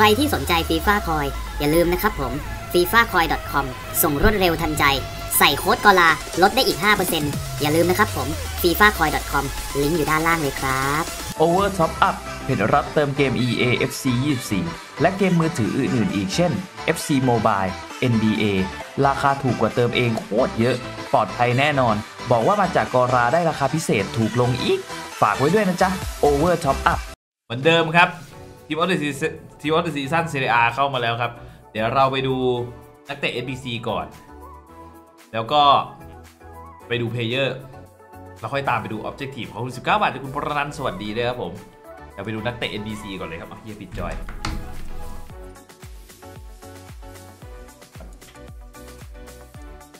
ใครที่สนใจฟีฟ่าคอยอย่าลืมนะครับผม f i f a c o i c o m ส่งรวดเร็วทันใจ ใส่โค้ดกอลาลดได้อีก 5%อย่าลืมนะครับผม f i f a c o i c o m ลิงก์อยู่ด้านล่างเลยครับ Over Top Up เพจรับเติมเกม EA FC 24 และเกมมือถืออื่นๆอีกเช่น FC Mobile NBA ราคาถูกกว่าเติมเองโคตรเยอะ ปลอดภัยแน่นอน บอกว่ามาจากกอราได้ราคาพิเศษถูกลงอีก ฝากไว้ด้วยนะจ๊ะ Over Top Up เหมือนเดิมครับ Team of the Sea Team of the Season Serie A เข้ามาแล้วครับ เดี๋ยวเราไปดูนักเตะ SBC ก่อน แล้วก็ไปดู player แล้วค่อยตามไปดู objective ของคุณ19 บาทจากคุณพรนันสวัสดีด้วยครับผมเดี๋ยวไปดูนักเตะ NBC ก่อนเลยครับเฮียปิดจอย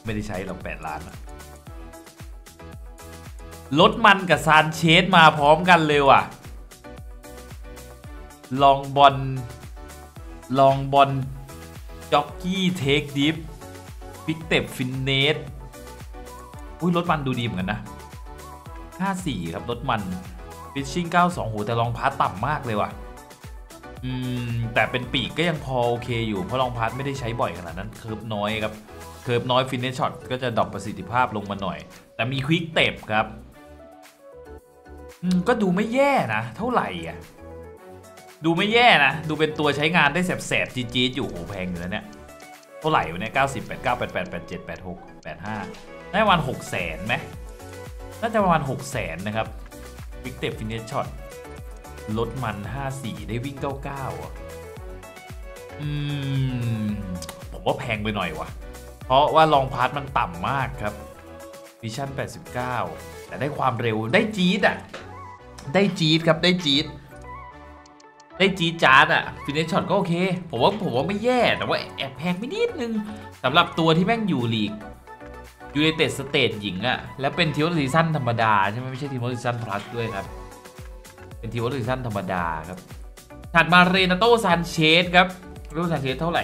ไม่ได้ใช้เรา8ล้านอะRodman กับซานเชสมาพร้อมกันเลยว่ะ long ball long ball jockey tech drib quick step finesse อุ้ย Rodman ดูดีเหมือนกันนะ 54 ครับ Rodman finishing 92โหแต่ long pass ต่ำมากเลยว่ะ อืม แต่เป็นปีกก็ยังพอโอเคอยู่ เพราะ long pass ไม่ได้ใช้บ่อยขนาดนั้น curve น้อยครับ curve น้อย finesse shot ก็จะ drop ประสิทธิภาพลงมาหน่อย แต่มี quick step ครับ อืม ก็ดูไม่แย่นะ เท่าไหร่อะ ดูไม่แย่นะ ดูเป็นตัวใช้งานได้แสบๆจี๊ดๆอยู่โหแพงอยู่แล้วเนี่ย เท่าไหร่วะเนี่ย90 89 88 87 86 85ได้ประมาณ6แสนไหมน่าจะประมาณ6แสนนะครับ quick step finesse shot Rodman 54 ได้วิ่ง 99อะ อืม ผมว่าแพงไปหน่อยว่ะ เพราะว่า long pass มันต่ำมากครับ vision 89 แต่ได้ความเร็วได้จี๊ดอะ ได้จี๊ดครับ ได้จี๊ด ได้จีจาร์ดอะ finesse shot ก็โอเค ผมว่าผมว่าไม่แย่ แต่ว่าแอบแพงไปนิดนึงสำหรับตัวที่แม่งอยู่ลีกยู i นเต็ดสเตทหญิงอะแล้วเป็น Team of the Season ธรรมดาใช่ไหมไม่ใช่ Team of the Season plus ด้วยครับ เป็น Team of the Season ธรรมดาครับถัดมาเรนาโตซานเชสครับเรนาโตซานเชสเท่าไหร่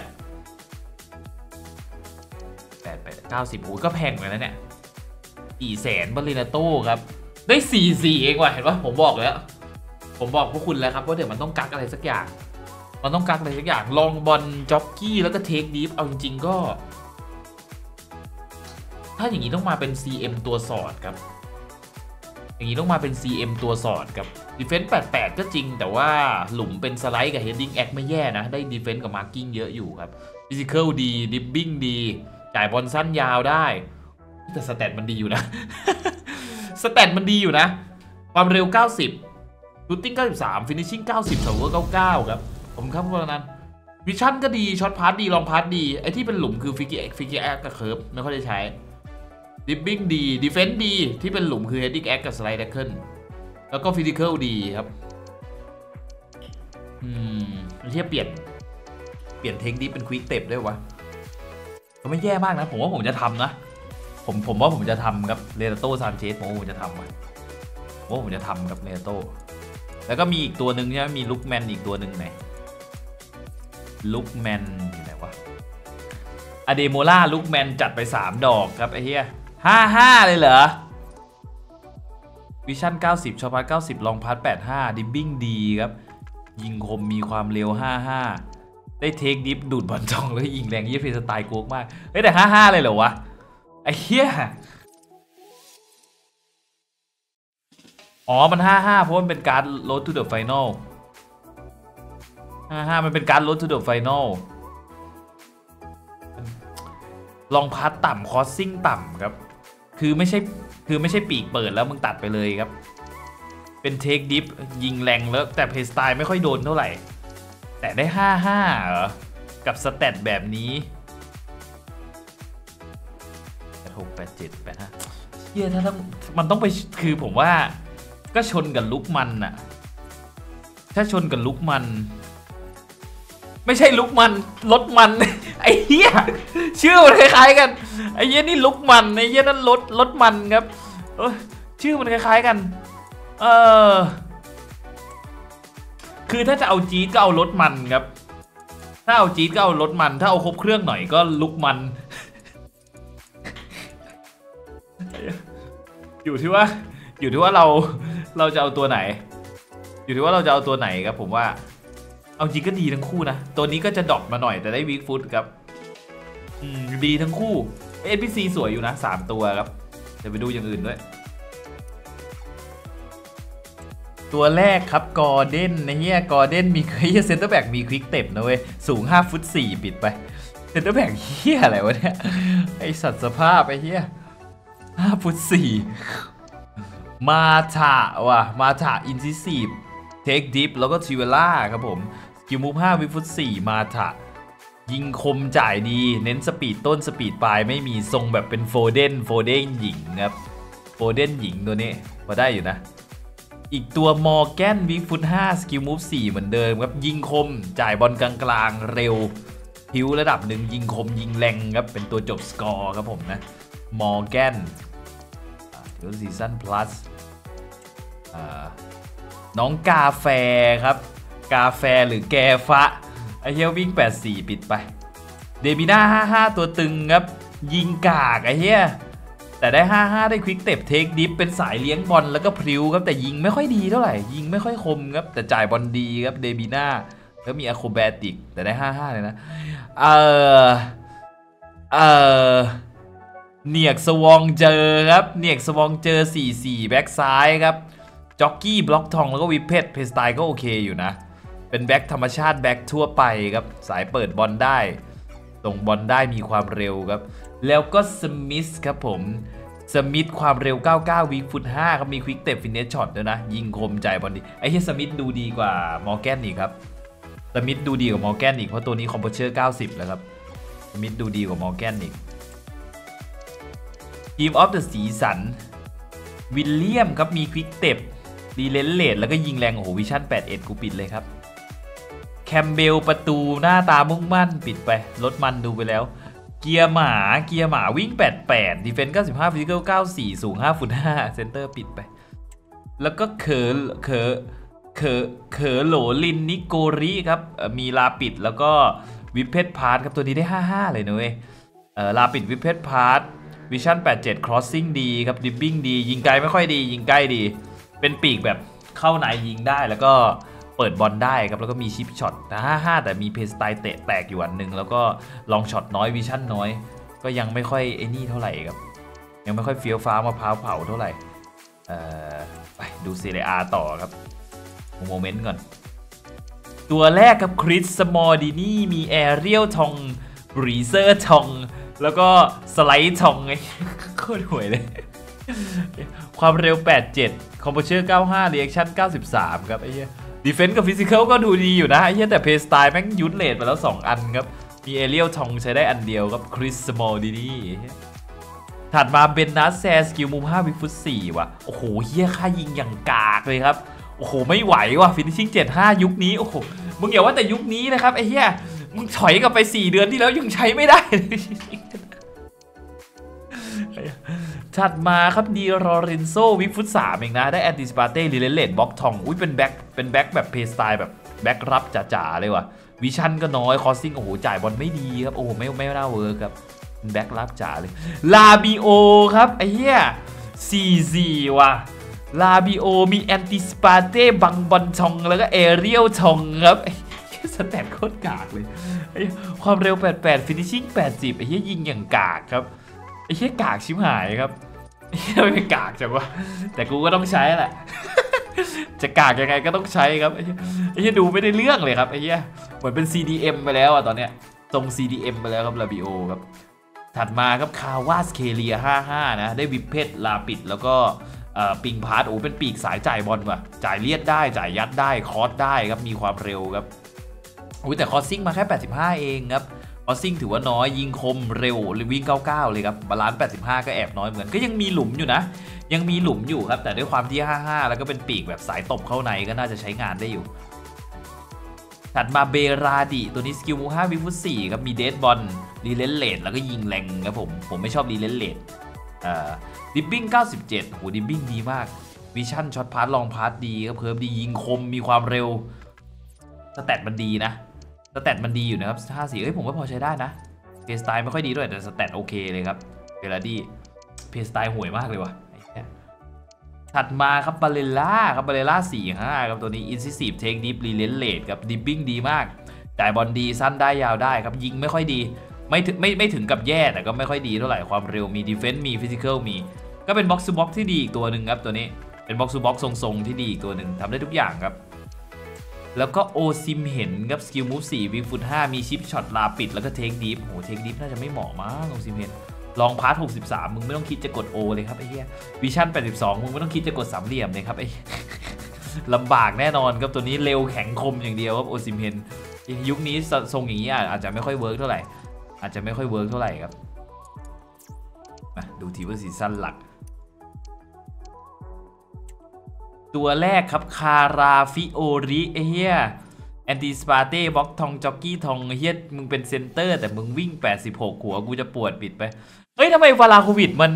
แปดแปดเก้าสิบโอ้ยก็แพงเหมือนกันนะเนี่ยสี่แสนบาเรนาโตครับได้สี่สี่เองว่ะเห็นปะผมบอกแล้ว ผมบอกพวกคุณแล้วครับว่าเดี๋ยวมันต้องกักอะไรสักอย่าง มันต้องกักอะไรสักอย่าง long ball jockey แล้วก็ tech drib เอาจริงๆก็ ถ้าอย่างนี้ต้องมาเป็น CM ตัวสอดครับ อย่างนี้ต้องมาเป็น CM ตัวสอดครับ Defense 88 ก็จริง แต่ว่าหลุมเป็นสไลด์กับ Heading Acc ไม่แย่นะ ได้ Defense กับ Marking เยอะอยู่ครับ Physical ดี Dribbling ดี จ่ายบอลสั้นยาวได้ แต่ stat มันดีอยู่นะ stat มันดีอยู่นะ ความเร็ว 90 shooting 93 finishing 90 shot power 99 ครับ ผมครับพวกนั้น vision ก็ดี short pass ดี long pass ดี ไอที่เป็นหลุมคือ free kick free kick acc กับ curve ไม่ค่อยได้ใช้dribbling ดี defend ดี ที่เป็นหลุมคือ heading acc กับ slide tackle แล้วก็ physical ดีครับ อืมไม่ใช่เปลี่ยน เปลี่ยน tech drib เป็น quick step ด้วยว่ะก็ไม่แย่มากนะ ผมว่าผมจะทำนะ ผมผมว่าผมจะทำครับเรนโต้ซานเชสผมว่าผมจะทำอะผมว่าผมจะทำกับเรนโต้ แล้วก็มีอีกตัวหนึ่งใช่ไหมมีลุกแมนอีกตัวหนึ่งไหนลุกแมนอยู่ไหนวะอเดโมล่าลุกแมนจัดไป 3 ดอกครับไอ้เหี้ยห้าห้าเลยเหรอ vision 90 short pass 90 long pass 85 dribbling ดีครับ ยิงคมมีความเร็ว 55 ได้ tech drib ดูดบอลจองแล้วยิงแรงยี่ play style โกกมาก เฮ้ยแต่ 55 เลยเหรอวะ ไอ้เหี้ย อ๋อ มัน 55 เพราะมันเป็นการ์ด road to the final 55 มันเป็นการ์ด road to the final long pass ต่ำ crossing ต่ำครับ คือไม่ใช่ คือไม่ใช่ปีกเปิดแล้วมึงตัดไปเลยครับ เป็น tech drib ยิงแรงแล้ว แต่ play style ไม่ค่อยโดนเท่าไหร่ แต่ได้ 55 เหรอ กับ stat แบบนี้86 87 85เฮียถ้าต้องมันต้องไป คือผมว่า ก็ชนกับลุกมันน่ะ ถ้าชนกับลุกมัน ไม่ใช่ลุกมันรถมัน ไอ้เหี้ยชื่อมันคล้ายๆกัน ไอ้เหี้ยนี่ลุกมันไอ้เหี้ยนั่นรถรถมันครับเออชื่อมันคล้ายๆกัน เออคือถ้าจะเอาจี๊ดก็เอารถมันครับ ถ้าเอาจี๊ดก็เอารถมัน ถ้าเอาครบเครื่องหน่อยก็ลุกมัน อยู่ที่ว่า อยู่ที่ว่าเราเราจะเอาตัวไหน อยู่ที่ว่าเราจะเอาตัวไหนครับผมว่า เอาจริงก็ดีทั้งคู่นะ ตัวนี้ก็จะ drop มาหน่อยแต่ได้ weak foot ครับอืมดีทั้งคู่เอ็นพีซีสวยอยู่นะสามตัวครับเดี๋ยวไปดูอย่างอื่นด้วย ตัวแรกครับกอร์เด้นนะเฮียกอร์เด้นมีเฮียเซนเตอร์แบ็กมี quick step นะเว้ย สูง 5 ฟุต 4 ปิดไปเซนเตอร์แบ็กเฮียอะไรวะเนี่ย ไอ้สัตว์สภาพไอ้เหี้ย5ฟุต4 มาต้าว่ะมาต้า incisive tech drib แล้วก็ trivela ครับผม skill move 5 weak foot 4มาต้ายิงคมจ่ายดี เน้นสปีดต้นสปีดปลายไม่มีทรงแบบเป็นโฟเดนโฟเดนหญิงครับโฟเดนหญิงตัวนี้พอได้อยู่นะ อีกตัวมอร์แกน weak foot 5 skill move 4เหมือนเดิมครับ ยิงคมจ่ายบอลกลางๆเร็วพลิ้วระดับหนึ่งยิงคมยิงแรงครับ เป็นตัวจบสกอร์ครับผมนะมอร์แกน เดี๋ยว season plus น้องกาแฟครับ กาแฟหรือแกฟะไอ้เฮี้ยวิ่ง 84 ปิดไป เดบิน่า 55 ตัวตึงครับ ยิงกากไอ้เหี้ยแต่ได้ 55 ได้ quick step tech drib เป็นสายเลี้ยงบอลแล้วก็พลิ้วครับ แต่ยิงไม่ค่อยดีเท่าไหร่ ยิงไม่ค่อยคมครับ แต่จ่ายบอลดีครับเดบิน่าแล้วมี acrobatic แต่ได้ 55 เลยนะ เออเออ เนียกสวองเจอครับ เนียกสวองเจอ 44 แบ็กซ้ายครับ jockey block ทองแล้วก็ whipped play style ก็โอเคอยู่นะ เป็นแบ็กธรรมชาติแบ็กทั่วไปครับ สายเปิดบอลได้ทรงบอลได้มีความเร็วครับ แล้วก็สมิธครับผมสมิธความเร็ว 99 weak foot 5ครับมีควิกเต p ฟินเนสช็อตด้วยนะ ยิงคมจ่ายบอลดี ไอ้ที่สมิธดูดีกว่ามอร์แกนอีกครับสมิธดูดีกว่ามอร์แกนอีกเพราะตัวนี้ composure 90 แล้วครับสมิธดูดีกว่ามอร์แกนอีก team of the season วิลเลียมครับมี quick step relentless แล้วก็ยิงแรง โอ้โห vision 81กูปิดเลยครับ แคมเบลประตูหน้าตามุ่งมั่นปิดไปรถมันดูไปแล้ว เกียร์หมาเกียร์หมาวิ่ง 88 defense 95 physical 94 สูง5ฟุต5เซนเตอร์ปิดไป แล้วก็เขอเขอเขอเขอโหลลินนิโกริครับ มี rapid แล้วก็ whipped pass ครับตัวนี้ได้ 55 เลยนะเว้ยเออ rapid whipped pass vision 87 crossing ดีครับ dribbling ดี ยิงไกลไม่ค่อยดี ยิงใกล้ดี เป็นปีกแบบเข้าในยิงได้แล้วก็เปิดบอลได้ครับ แล้วก็มี chip shot แต่55แต่มี play style เตะแตกอยู่อันหนึ่งแล้วก็ long shot น้อย vision น้อย ก็ยังไม่ค่อยไอ้นี่เท่าไหร่ครับ ยังไม่ค่อยเฟี้ยวฟ้ามะพร้าวเผาเท่าไหร่เอ่อไปดู Serie A ต่อครับ moment ก่อน ตัวแรกครับคริสสมอร์ดินี่มี aerial ทอง bruiser ทอง แล้วก็สไลด์ทองไงโคตรห่วยเลย ความเร็ว 87 composure 95 reaction 93 ครับไอ้เหี้ยดีเฟนส์กับฟิสิก a l ก็ดูดีอยู่นะไอ้เหี้ยแต่ play style แม่ง useless ไปแล้ว 2 อันครับ มี aerial ทองใช้ได้อันเดียวครับคริสสมอลดีนี่ถัดมาเบนนัสแซ skill move 5 weak foot 4ว่ะ โอ้โหเฮียค่ายิงอย่างกากเลยครับ โอ้โห ไม่ไหวว่ะ finishing 75 ยุคนี้ โอ้โห มึงอย่าว่าแต่ยุคนี้นะครับ ไอ้เหี้ยมึงถอยกลับไป 4 เดือนที่แล้วยังใช้ไม่ได้เลย ถัดมาครับดีรอเรนโซ weak foot สามเองนะ ได้ anticipate relentless block ทอง อุ้ยเป็นแบ็กเป็นแบ็กแบบ play style แบบแบ็กรับจ๋าๆเลยว่ะ vision ก็น้อย crossing โอ้โหจ่ายบอลไม่ดีครับ โอ้โหไม่ไม่น่า work ครับเป็นแบ็กรับจ๋าเลยลาบิโอครับ ไอ้เหี้ยสี่สี่ว่ะลาบิโอมี anticipate บังบอลทอง แล้วก็ aerial ทองครับ stat โคตรกากเลยไอ้ความเร็ว 88 finishing 80ไอ้เหี้ยยิงอย่างกากครับ ไอ้เหี้ยกากชิบหายครับไอ้เหี้ยไม่กากจังวะแต่กูก็ต้องใช้แหละ จะกากยังไงก็ต้องใช้ครับไอ้เหี้ยดูไม่ได้เรื่องเลยครับไอ้เหี้ยเหมือนเป็น CDM ไปแล้วอะตอนเนี้ยทรง CDM ไปแล้วครับลาบิโอครับ ถัดมาครับคาวาสเคเลีย55 นะ ได้ whipped pass rapid แล้วก็ pinged pass โอ้เป็นปีกสายจ่ายบอลว่ะ จ่ายเลียดได้ จ่ายยัดได้ cross ได้ครับ มีความเร็วครับอุ้ยแต่ crossing มาแค่ 85 เองครับ crossing ถือว่าน้อยยิงคมเร็วหรือวิ่ง 99 เลยครับ balance 85 ก็แอบน้อยเหมือนก็ยังมีหลุมอยู่นะ ยังมีหลุมอยู่ครับ แต่ด้วยความที่ 55 แล้วก็เป็นปีกแบบสายตบเข้าในก็น่าจะใช้งานได้อยู่ ถัดมาเบราดิตัวนี้ skill move 5 weak foot 4ครับมี dead ball relentless แล้วก็ยิงแรงครับผมผมไม่ชอบ relentless อ่า dribbling 97โห dribbling ดีมาก vision short pass long pass ดีครับเพิ่มดียิงคมมีความเร็ว stat มันดีนะ stat มันดีอยู่นะครับ54เอ้ยผมว่าพอใช้ได้นะ play style ไม่ค่อยดีด้วยแต่ stat โอเคเลยครับเบราดิ play style ห่วยมากเลยว่ะถัดมาครับบาเลล่าครับบาเลล่าสี่ห้าครับตัวนี้ incisive tech drib relentless ครับ dribbling ดีมากจ่ายบอลดีสั้นได้ยาวได้ครับยิงไม่ค่อยดี ไม่ถึงไม่ไม่ถึงกับแย่แต่ก็ไม่ค่อยดีเท่าไหร่ความเร็วมี defense มี physical มี ก็เป็น box to box ที่ดีอีกตัวหนึ่งครับตัวนี้เป็น box to box ทรงๆที่ดีอีกตัวหนึ่งทำได้ทุกอย่างครับ แล้วก็โอซิมเห็นครับ skill move 4 weak foot 5มี chip shot rapid แล้วก็ tech drib โห tech drib น่าจะไม่เหมาะมากโอซิมเห็นlong pass 63 มึงไม่ต้องคิดจะกด O เลยครับไอ้เหี้ย vision 82 มึงไม่ต้องคิดจะกดสามเหลี่ยมเลยครับไอ้ลำบากแน่นอนครับตัวนี้เร็วแข็งคมอย่างเดียวครับโอซิมเฮนยุคนี้ทรงอย่างนี้อาจจะไม่ค่อยเวิร์กเท่าไหร่อาจจะไม่ค่อยเวิร์กเท่าไหร่ครับมาดูทีว่าซีซั่นหลัก ตัวแรกครับคาลาฟิโอรี่เหี้ย anticipate block ทองจ็อกกี้ทองเหี้ยมึงเป็นเซนเตอร์ แต่มึงวิ่ง 86 หัวกูจะปวดปิดไป เฮ้ยทำไมวลาโฮวิชมัน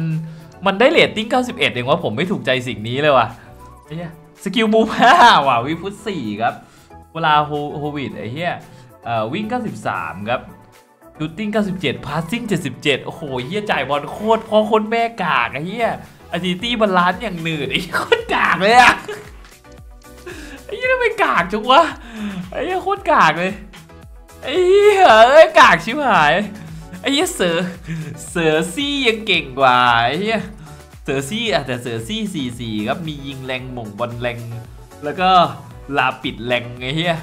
มันได้เรตติ้ง 91 เองวะผมไม่ถูกใจสิ่งนี้เลยว่ะเหี้ย skill move 5ว่ะ weak foot 4ครับวลาโฮวิชไอ้เหี้ยเอ่อวิ่ง 93 ครับ shooting 97 passing 77 โอ้โหเหี้ยจ่ายบอลโคตรพอคนแม่กากไอ้เหี้ย agility balance อย่างหนืดไอ้โคตรกากเลยอะไอ้เหี้ยทำไมกากจังวะไอ้เหี้ยโคตรกากเลยไอ้เหี้ยเอ้ยกากชิบหายไอ้เหี้ยเซิร์กเซิร์กซียังเก่งกว่าไอ้เหี้ยเซิร์กซีอะแต่เซิร์กซี 44ครับมียิงแรงโหม่งบอลแรง แล้วก็ rapid แรงไอ้เหี้ย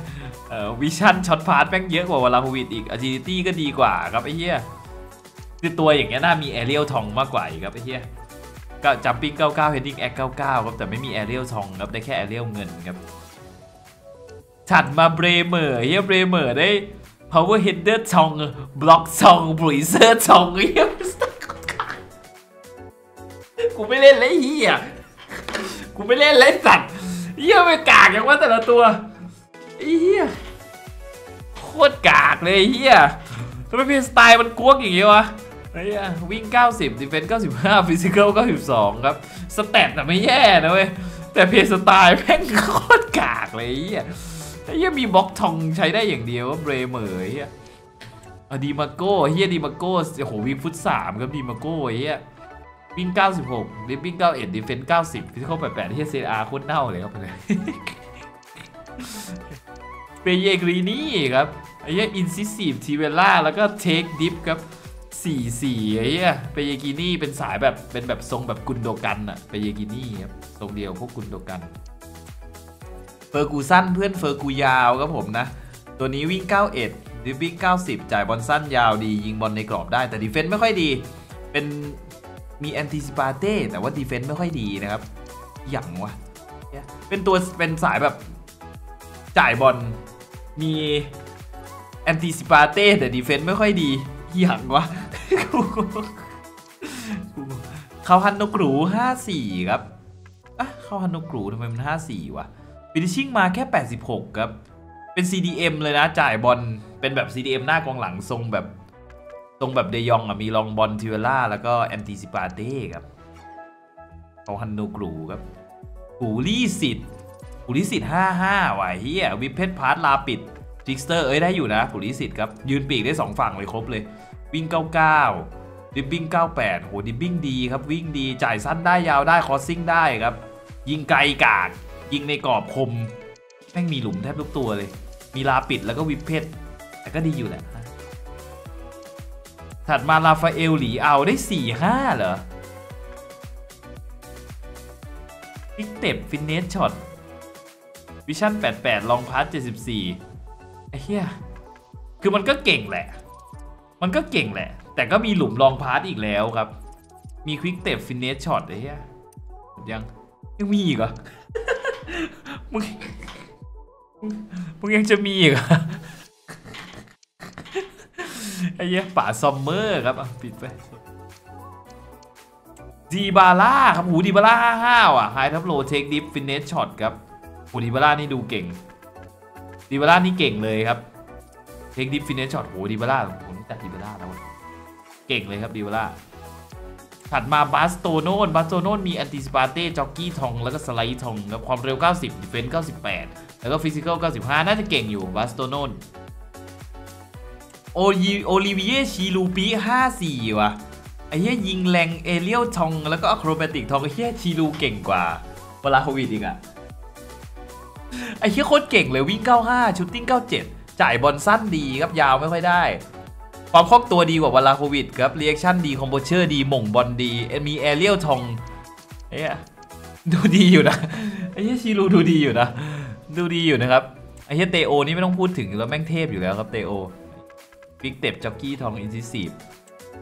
เอ่อ vision short pass แม่งเยอะกว่าวลาโฮวิชอีก agility ก็ดีกว่าครับไอ้เหี้ยคือตัวอย่างเงี้ยน่ามี aerial ทองมากกว่าอีกครับไอ้เหี้ย ก็ jumping 99 heading acc 99ครับแต่ไม่มี aerial ทองครับได้แค่ aerial เงินครับถัดมาเบรเมอร์เหี้ยเบรเมอร์ได้ power header ทอง block ทอง bruiser ทองเหี้ยกูไม่เล่นเลยเหี้ยกูไม่เล่นเลยสัตว์เหี้ยไม่กากอย่างว่าแต่ละตัวเหี้ยโคตรกากเลยเหี้ยทำไม playstyle มันกวกอย่างงี้วะ ไอ้เหี้ยวิ่ง 90 defense 95 physical 92 ครับ stat น่ะไม่แย่นะเว้ย แต่ playstyle แม่งโคตรกากเลยไอ้เหี้ยเหี้ยมีบล็อกทองใช้ได้อย่างเดียวว่าเบรเมอร์เหี้ยอะดิมาร์โก้เหี้ยดิมาร์โก้โอ้โห weak foot 3ครับดิมาร์โก้ไอ้เหี้ยวิ่ง 96 dribbling 91 defense 90 physical 88เหี้ยเซอาร์โคตรเน่าเลยครับเลยเปเยกรินี่ครับไอ้เหี้ย incisive trivela แล้วก็ technical ครับ สี่สี่ไอ้เหี้ยเปเยกรินี่เป็นสายแบบเป็นแบบทรงแบบกุนโดกันอะเปเยกรินี่ครับทรงเดียวพวกกุนโดกัน เฟอร์กูสันเพื่อนเฟอร์กูยาวครับผมนะ ตัวนี้วิ่ง 91 dribbling 90 จ่ายบอลสั้นยาวดี ยิงบอลในกรอบได้แต่ defense ไม่ค่อยดี เป็นมี anticipate แต่ว่า defense ไม่ค่อยดีนะครับอย่างวะเหี้ยเป็นตัวเป็นสายแบบจ่ายบอลมี anticipate แต่ defense ไม่ค่อยดีอย่างวะ กูกูชาลฮาโนกลู54ครับอะชาลฮาโนกลูทำไมมัน54วะ finishing มาแค่ 86 ครับ เป็น CDM เลยนะ จ่ายบอลเป็นแบบ CDM หน้ากองหลังทรงแบบทรงแบบเดยองอะ มี long ball trivela แล้วก็ anticipate ครับชาลฮาโนกลูครับพูลิซิชพูลิซิช 55ว่ะเหี้ย whipped pass rapid trickster เอ้ย ได้อยู่นะหูลี่สิทธิ์ครับ ยืนปีกได้ 2 ฝั่งเลยครบเลย วิ่ง99 dribbling 98โห dribbling ดีครับวิ่งดีจ่ายสั้นได้ยาวได้ crossing ได้ครับ ยิงไกลกากยิงในกรอบคมแม่งมีหลุมแทบทุกตัวเลย มี rapid แล้วก็ whipped แต่ก็ดีอยู่แหละถัดมาราฟาเอลเลเอาได้ 4-5 เหรอ quick step finesse shot vision 88 long pass 74ไอ้เหี้ย คือมันก็เก่งแหละ มันก็เก่งแหละ แต่ก็มีหลุม long pass อีกแล้วครับ มี quick step finesse shot ไอ้เหี้ยยังยังมีอีกเหรอมึงมึงมึงยังจะมีอีกอไอ้เหี้ยป่าซอมเมอร์ครับปิดไปดีบาร่าครับหูดีบาร่าห้าห้าอะไฮทับโลเทคดิฟฟินเนสช็อตครับหูดีบาร่านี่ดูเก่งดีบาร่านี่เก่งเลยครับเทคดิฟฟินเนสช็อตโหดีบาร่า จักดีบาร่าแล้วเก่งเลยครับดีบาร่าถัดมาบาสโตโนนบาสโตโนนมีแอนติสปาเต้จ็อกกี้ทอง แล้วก็สไลด์ทองครับความเร็ว 90ดิเฟนส์98 แล้วก็ฟิสิกอล95 น่าจะเก่งอยู่บาสโตนี่โอลิโอลิวิเยร์ชีรูปี54 ว่ะ ไอ้เหี้ยยิงแรง aerial ทอง แล้วก็ acrobatic ทอง ไอ้เหี้ยชีรูเก่งกว่าวลาโฮวิชอีกอะไอ้เหี้ยโคตรเก่งเลยวิ่ง 95 shooting 97 จ่ายบอลสั้นดีครับยาวไม่ค่อยได้ ความคล่องตัวดีกว่าวลาโฮวิชครับ reaction ดี composure ดีโหม่งบอลดีมี aerial ทองเอ้ยดูดีอยู่นะไอ้เหี้ยชีรูดูดีอยู่นะ ดูดีอยู่นะครับไอ้เหี้ยเตโอนี่ไม่ต้องพูดถึงแล้วแม่งเทพอยู่แล้วครับเตโอ quick step jockey ทอง incisive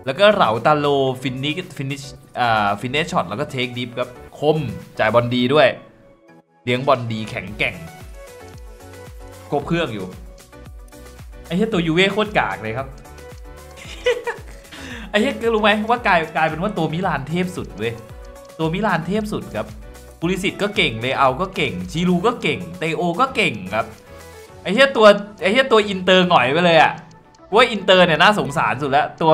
แล้วก็เลาตาโร่ finish finish อ่า finesse shot แล้วก็ technical ครับคมจ่ายบอลดีด้วย เลี้ยงบอลดีแข็งแกร่งครบเครื่องอยู่ไอ้เหี้ยตัวยูเว่โคตรกากเลยครับ ไอ้เหี้ยรู้ไหมว่ากลายกลายเป็นว่าตัวมิลานเทพสุดเว้ยตัวมิลานเทพสุดครับพูลิซิชก็เก่งเลเอาก็เก่งชีรูก็เก่งเตโอก็เก่งครับไอ้เหี้ยตัวไอ้เหี้ยตัวอินเตอร์หงอยไปเลยอะว่าอินเตอร์เนี่ยน่าสงสารสุดแล้วตัว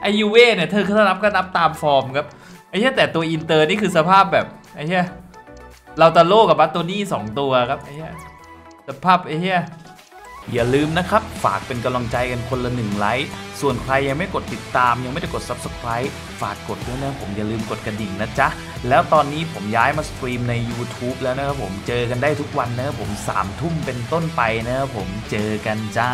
ไอ้ยูเว่เนี่ยเธอถ้านับก็นับตามฟอร์มครับไอ้เหี้ยแต่ตัวอินเตอร์นี่คือสภาพแบบไอ้เหี้ยเลาตาโร่กับบาสโตนี่สองตัวครับไอ้เหี้ยสภาพไอ้เหี้ย อย่าลืมนะครับ ฝากเป็นกำลังใจกันคนละหนึ่งไลค์ ส่วนใครยังไม่กดติดตาม ยังไม่ได้กด Subscribe ฝากกดด้วยนะผมอย่าลืมกดกระดิ่งนะจ๊ะ แล้วตอนนี้ผมย้ายมาสตรีมใน YouTube แล้วนะครับผมเจอกันได้ทุกวันนะครับผม3ทุ่มเป็นต้นไปนะครับผมเจอกันจ้า